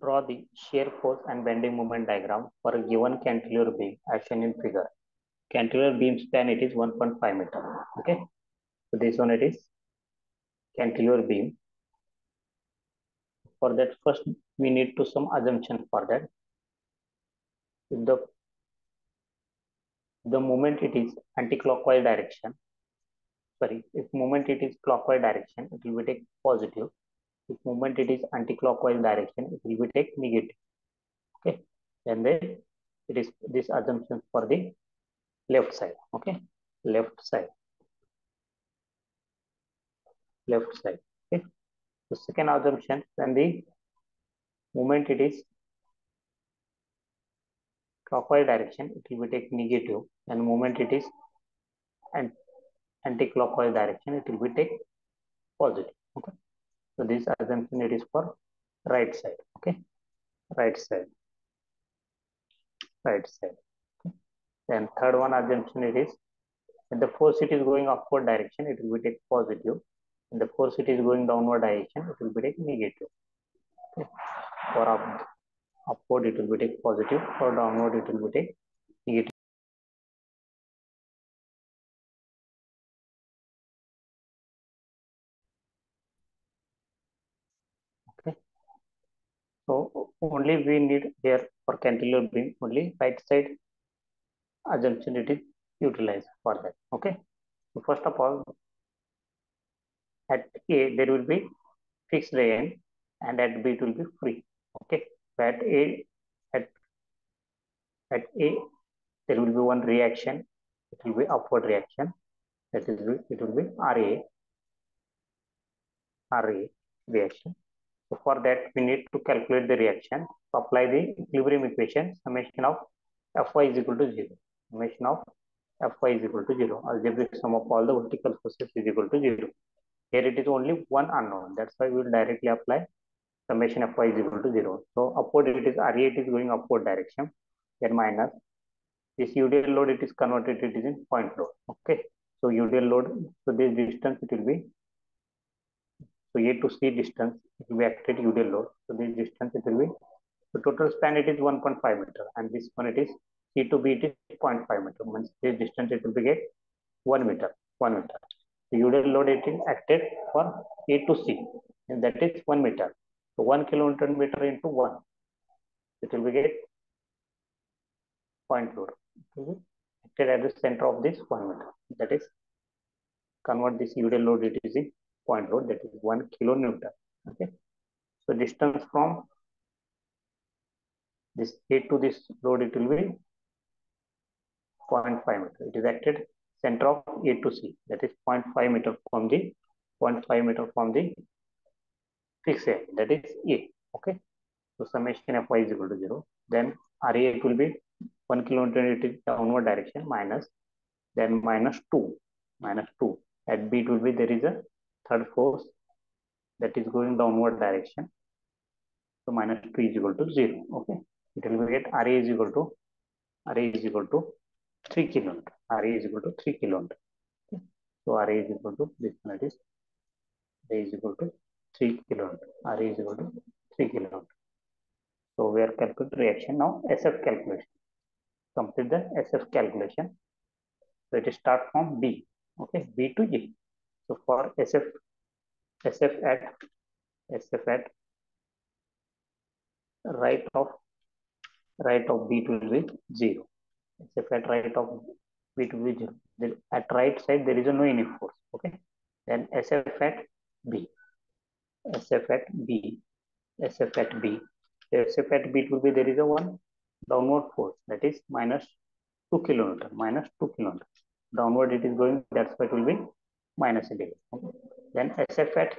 draw the shear force and bending moment diagram for a given cantilever beam as shown in figure. Cantilever beam span it is 1.5 meter. Okay. So this one it is cantilever beam. For that first we need to some assumption for that. If the the moment it is anti-clockwise direction, sorry, if moment it is clockwise direction, it will be take positive if movement it is anti-clockwise direction, it will be take negative. Okay, and then it is this assumption for the left side. Okay, left side, left side. Okay, the second assumption when the moment it is clockwise direction, it will be take negative, and moment it is anti-clockwise direction, it will be take positive. Okay. So this assumption it is for right side. Okay. Right side. Right side. Okay. Then third one assumption it is when the force it is going upward direction, it will be take positive. When the force it is going downward direction, it will be take negative. Okay. For up, upward it will be take positive. For downward it will be take negative. So only we need here for cantilever beam only right side assumption it is utilized for that. Okay. So first of all, at A there will be fixed end and at B it will be free. Okay. At A at at A there will be one reaction. It will be upward reaction. That is it will be RA RA reaction for that, we need to calculate the reaction. To apply the equilibrium equation, summation of Fy is equal to 0. Summation of Fy is equal to 0. Algebraic sum of all the vertical forces is equal to 0. Here it is only one unknown. That's why we will directly apply summation Fy is equal to 0. So upward it is RA is going upward direction. Then minus this UDL load it is converted it is in point load. Okay. So UDL load, so this distance it will be so A to C distance, be acted UDL load. So this distance it will be, the total span it is 1.5 meter and this one it is C to B it is 0.5 meter. Means this distance it will be get 1 meter, 1 meter. The UDL load it is acted for A to C and that is 1 meter. So 1 kilonewton meter into 1. It will be get point load. It will be acted at the center of this 1 meter. That is convert this UDL load it is in point load that is 1 kilonewton. Okay. So distance from this A to this load it will be 0.5 meter. It is acted center of A to C that is 0.5 meter from the 0.5 meter from the fixed end that is A. Okay. So summation Fy is equal to 0. Then RA it will be 1 kilonewton it is downward direction minus then minus 2 minus 2 at B it will be there is a third force that is going downward direction. So minus 2 is equal to 0. Okay. It will be get RA is equal to RA is equal to 3 kilonewton. RA is equal to 3 kilonewton. Okay. So RA is equal to this one is RA is equal to 3 kilonewton. RA is equal to 3 kilonewton. So we are calculating reaction now SF calculation. Complete the SF calculation. So it start from B. Okay, B to A. So for SF, SF at SF at right of right of B will be zero. SF at right of B will be zero. At right side there is a no any force. Okay. Then SF at B. SF at B. SF at B. SF at B will be there is a one downward force that is minus 2 kilonewton minus 2 kilonewton downward it is going that's why it will be minus. Okay. Then SF at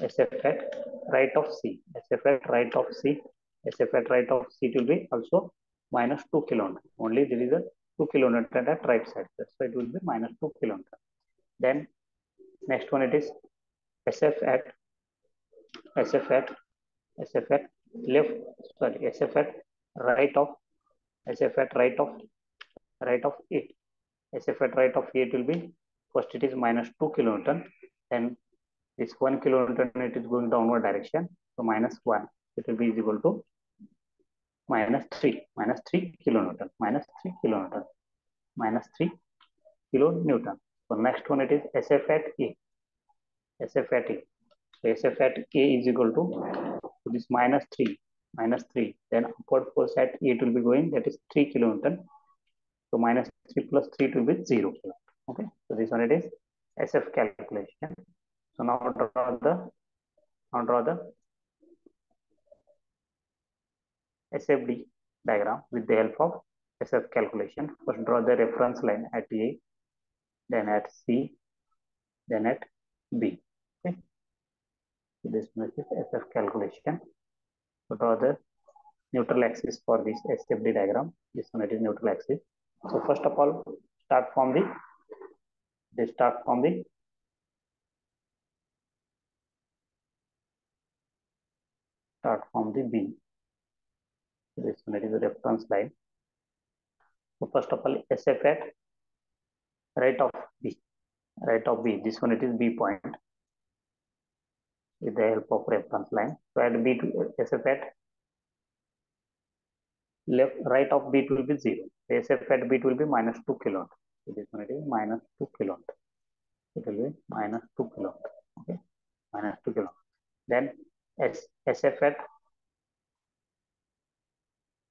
SF at right of C, SF at right of C, SF at right of C will be also minus 2 kilonewton. Only there is a 2 kilonewton at right side. Why it will be minus 2 kilonewton. Then next one it is SF at SF at SF at left sorry SF at right of SF at right of right of it. SF at right of it will be First it is minus 2 kilonewton. Then this 1 kilonewton it is going downward direction. So minus 1. it will be equal to minus 3 minus 3 kilonewton minus 3 kilonewton minus 3 kilonewton so next one it is sf at a sf at a so sf at a is equal to so this minus 3 minus 3 then upward force at a it will be going that is 3 kilonewton so minus 3 plus 3 it will be 0 okay so this one it is sf calculation so now draw the now draw the SFD diagram with the help of SF calculation. First draw the reference line at A, then at C, then at B. Okay. So this one is SF calculation. So draw the neutral axis for this SFD diagram. This one it is neutral axis. So first of all, start from the they start from the start from the B. This one is a reference line. So first of all, SF at right of B, right of B. This one it is B point with the help of reference line. So at B to SF at left right of B will be zero. The SF at B will be minus two kilon. So this one it is minus two kilon. It will be minus two kilon. Okay, minus two kilon. Then S SF at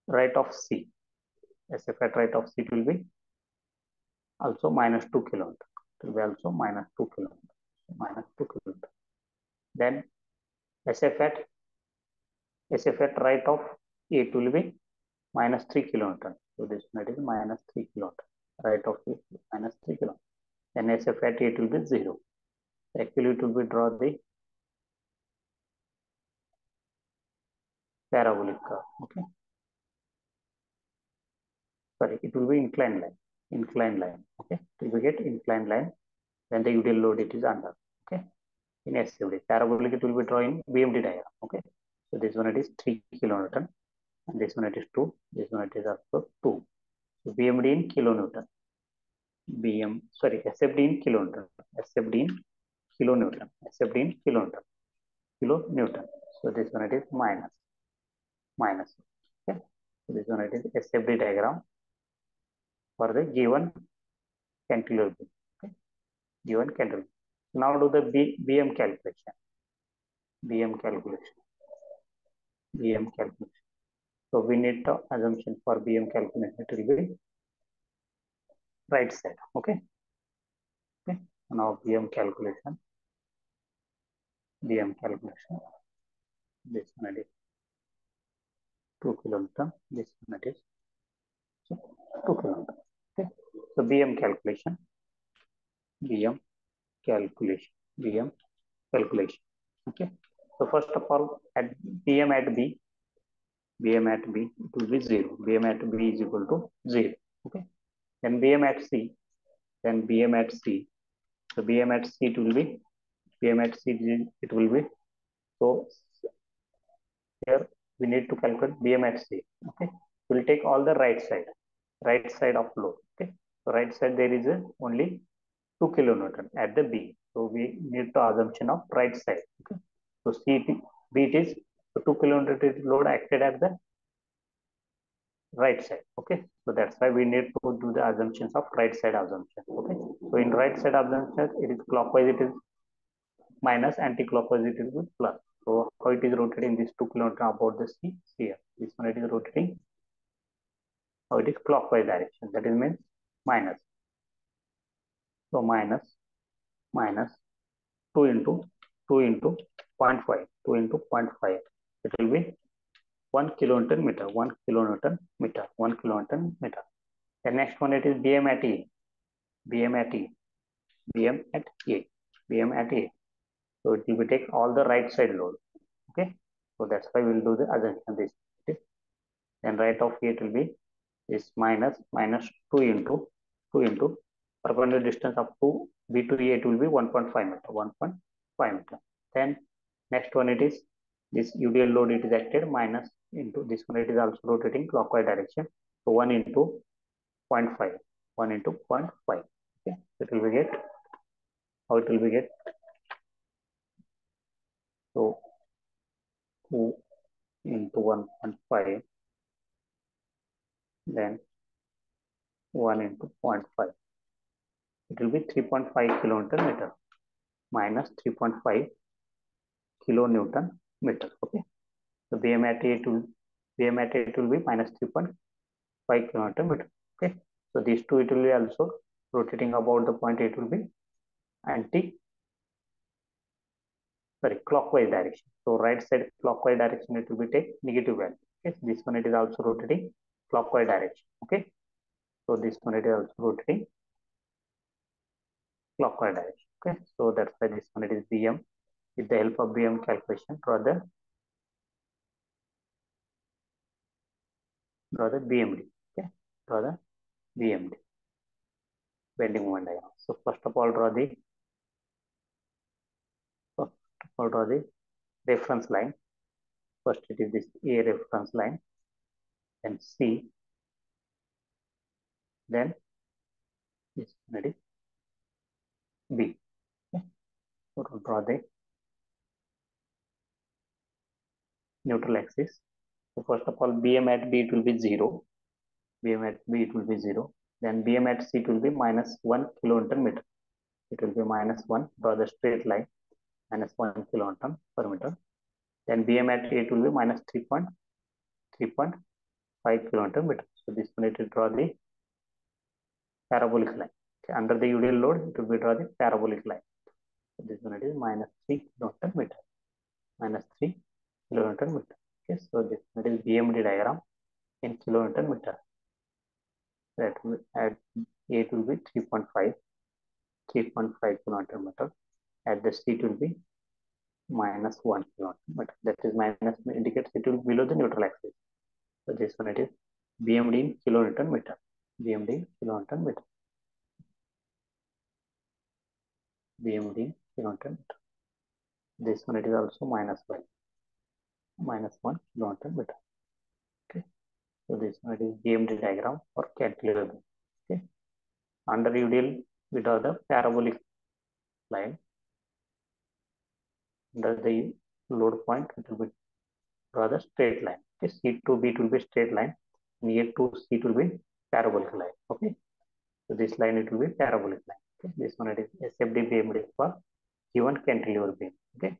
right of C. SF at right of C will be also minus 2 kilowatt. It will be also minus 2 kilowatt. Minus 2 kilowatt. Then SF at SF at right of A it will be minus 3 kilowatt. So this is minus 3 kilowatt. Right of A minus 3 kilo. Then SF at A it will be 0. Actually it will be draw the parabolic curve. Okay sorry, it will be inclined line, inclined line, okay? So we get inclined line, then the UDL load it is under, okay? In SFD, parabolic it will be drawing BMD diagram, okay? So this one it is 3 kilonewton, and this one it is 2, this one it is also 2. BMD in kilonewton, BM, sorry, SFD in kilonewton, SFD in kilonewton, SFD in kilonewton, kilonewton. So this one it is minus, minus, okay? So this one it is SFD diagram for the given cantilever beam. Okay? Given cantilever. Now do the B, BM calculation. BM calculation. BM calculation. So we need the assumption for BM calculation. It will be right side. Okay. Okay. Now BM calculation. BM calculation. This one is 2 kilometer. This one is 2 kilometer. Okay. So BM calculation. BM calculation. BM calculation. Okay. So first of all, at BM at B, BM at B, it will be 0. BM at B is equal to 0. Okay. Then BM at C, then BM at C. So BM at C, it will be, BM at C, it will be, so here we need to calculate BM at C. Okay. We'll take all the right side right side of load. Okay, so right side there is a only two kilonewton at the B. So we need the assumption of right side. Okay, so C B it is so two kilonewton load acted at the right side. Okay, so that's why we need to do the assumptions of right side assumption. Okay, so in right side assumption it is clockwise it is minus anti-clockwise it is plus. So how it is rotating this two kilometer about the C here. This one it is rotating so it is clockwise direction. That is means minus. So minus minus 2 into 2 into 0.5. 2 into 0.5. It will be 1 kilonewton meter. 1 kilonewton meter. 1 kilonewton meter. The next one it is BM at E. BM at E. BM at A. BM at A. So it will take all the right side load. Okay. So that's why we'll do the assumption this. Okay. Then right of A it will be is minus minus 2 into 2 into perpendicular distance up to B to A it will be 1.5 meter 1.5 meter then next one it is this UDL load it is acted minus into this one it is also rotating clockwise direction. So 1 into 0.5 1 into 0.5 okay it will be get how it will be get? So 2 into 1.5 then 1 into 0.5 it will be 3.5 kilonewton meter minus 3.5 kilonewton meter okay? So bm at it will bm at it will be minus 3.5 kilometer meter okay? So these two it will be also rotating about the point it will be anti sorry clockwise direction. So right side clockwise direction it will be take negative value okay? This one it is also rotating clockwise direction okay? So this one it is also rotating clockwise direction okay? So that's why this one it is bm with the help of bm calculation draw the bmd okay? Draw the bmd bending moment diagram. So first of all draw the first of all draw the reference line. First it is this a reference line. Then c. Then this is b. Okay? So draw the neutral axis. So first of all bm at b it will be 0 bm at b it will be 0 then bm at c it will be minus 1 kilonewton meter it will be minus 1 draw the straight line minus 1 kilonewton per meter. Then bm at a it will be minus 3.3.5 kilonewton meter. So this one it will draw the parabolic line. Okay. under the UDL load it will be draw the parabolic line. So this one it is minus 3 kilonewton meter. Minus 3 kilonewton meter. Okay. So this it is BMD diagram in kilonewton meter. That will at A will be 3.5 3.5 kilonewton meter. At the C will be minus 1 kilonewton meter. That is minus indicates it will be below the neutral axis. So this one it is BMD in kilonewton meter. BMD in kilonewton meter. BMD kilonewton meter. This one it is also minus 1 minus 1 kilonewton meter okay so this one is BMD diagram for cantilever okay under UDL we draw the parabolic line under the load point it will be draw the straight line okay c to b it will be straight line near to c it will be parabolic line okay so this line it will be parabolic line okay this one it is sfd bmd for given cantilever beam okay